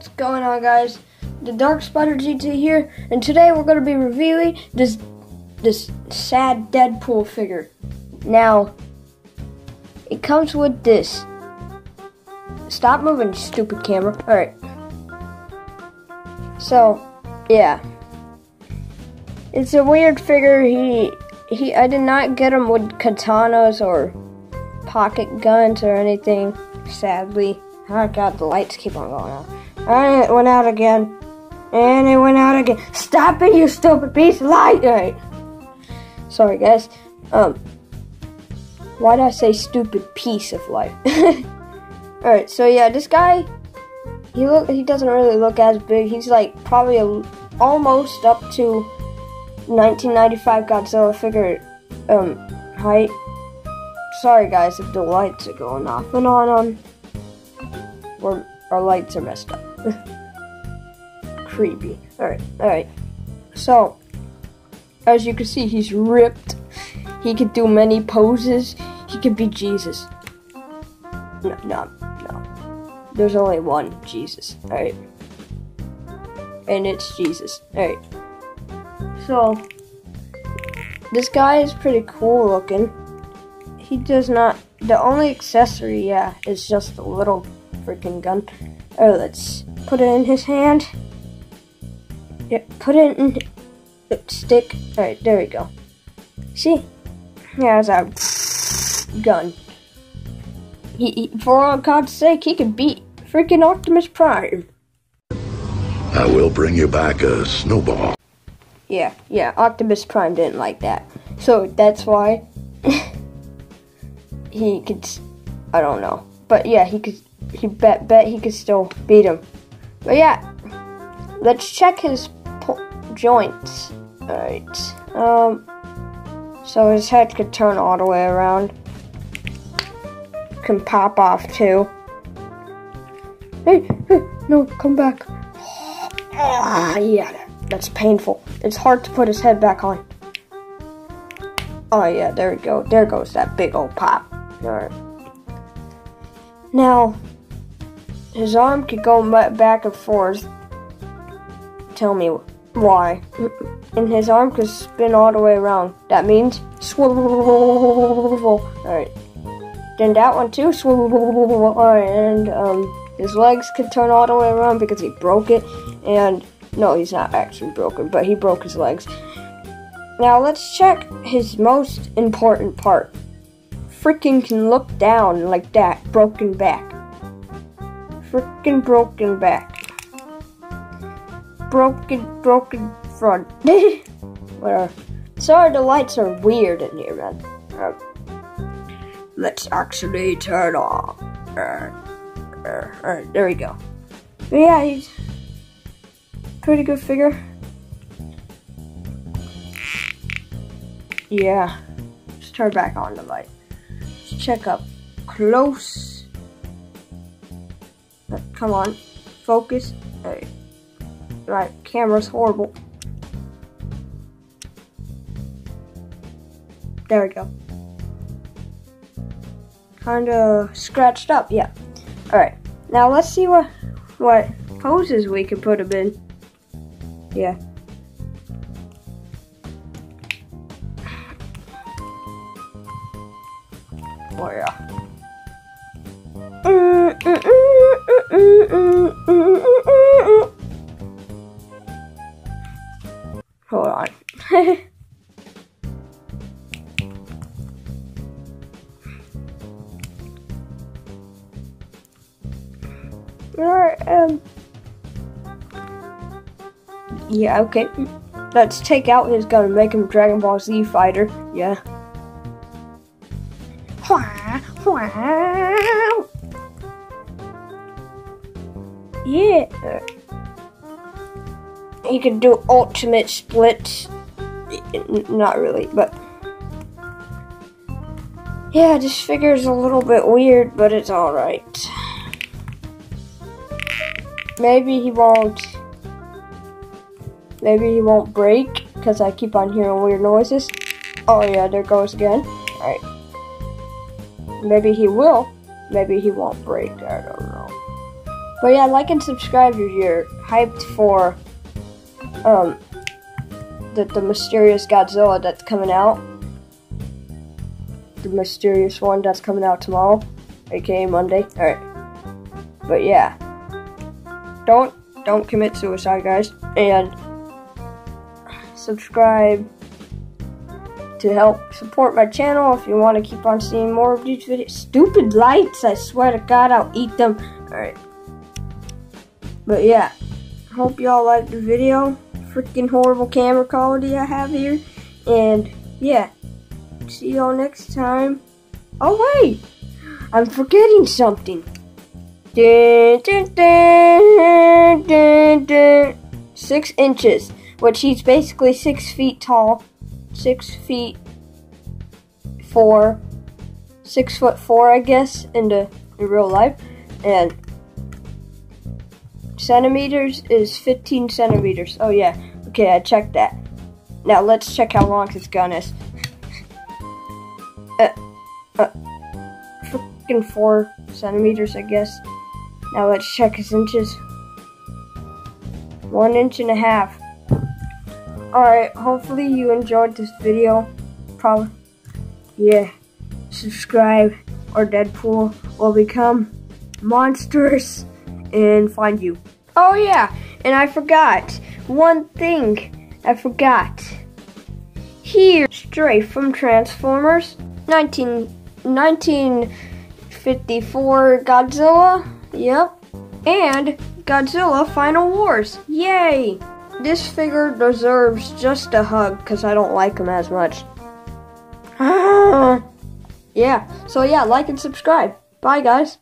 what's going on guys? The Dark Spider GT here, and today we're going to be revealing this this sad Deadpool figure. Now, it comes with this. Stop moving, stupid camera. Alright. So, yeah. It's a weird figure. He he I did not get him with katanas or pocket guns or anything, sadly. Oh god, the lights keep on going out. Alright, it went out again. And it went out again. Stop it, you stupid piece of light! Alright. Sorry, guys. Um, why did I say stupid piece of light? Alright, so yeah, this guy, he look, he doesn't really look as big. He's like probably a, almost up to 1995 Godzilla figure um, height. Sorry, guys, if the lights are going off and on. Um, or our lights are messed up. Creepy. Alright, alright. So, as you can see, he's ripped. He could do many poses. He could be Jesus. No, no, no. There's only one Jesus. Alright. And it's Jesus. Alright. So, this guy is pretty cool looking. He does not. The only accessory, yeah, is just a little freaking gun. Oh, let's put it in his hand. Yeah, put it in stick. Alright, there we go. See? He has a gun. He, he, for all God's sake, he can beat freaking Optimus Prime. I will bring you back a snowball. Yeah, yeah, Optimus Prime didn't like that. So that's why he could, I don't know. But yeah, he could he bet bet he could still beat him. But yeah, let's check his joints. Alright. Um. So his head could turn all the way around. Can pop off too. Hey, hey no, come back. Ah, yeah, that's painful. It's hard to put his head back on. Oh yeah, there we go. There goes that big old pop. Alright. Now, his arm could go back and forth. Tell me why. And his arm could spin all the way around. That means swivel. Alright. Then that one too. Swivel. Alright. And um, his legs could turn all the way around because he broke it. And no, he's not actually broken, but he broke his legs. Now let's check his most important part. Freaking can look down like that, broken back freaking broken back. Broken, broken front. Whatever. Sorry, the lights are weird in here, man. Uh, let's actually turn off. Uh, uh, Alright, there we go. But yeah, he's pretty good figure. Yeah. Just turn back on the light. Check up close. Come on. Focus. Right. right. Camera's horrible. There we go. Kinda scratched up, yeah. Alright. Now let's see what what poses we can put him in. Yeah. -mm -mm. Hold on. um, yeah, okay. Let's take out his gun and make him Dragon Ball Z fighter. Yeah. Yeah. You can do ultimate splits. Not really, but. Yeah, this figure is a little bit weird, but it's alright. Maybe he won't. Maybe he won't break, because I keep on hearing weird noises. Oh yeah, there goes again. Maybe he will. Maybe he won't break. I don't know. But yeah, like and subscribe if you're hyped for um the the mysterious Godzilla that's coming out. The mysterious one that's coming out tomorrow, aka Monday. Alright. But yeah. Don't don't commit suicide guys. And subscribe to help support my channel if you want to keep on seeing more of these videos. Stupid lights, I swear to God, I'll eat them. Alright. But yeah, hope y'all liked the video. Freaking horrible camera quality I have here. And yeah, see y'all next time. Oh wait, I'm forgetting something. Dun, dun, dun. Six inches, which he's basically six feet tall six feet four, six foot four, I guess, in the in real life, and centimeters is 15 centimeters. Oh yeah, okay, I checked that. Now let's check how long his gun is. Uh, uh, freaking four centimeters, I guess. Now let's check his inches. One inch and a half. Alright, hopefully you enjoyed this video. Probably, yeah. Subscribe or Deadpool will become monstrous and find you. Oh yeah, and I forgot. One thing I forgot. Here, straight from Transformers, 19, 1954 Godzilla, yep, and Godzilla Final Wars, yay! This figure deserves just a hug because I don't like him as much. yeah, so yeah, like and subscribe. Bye, guys.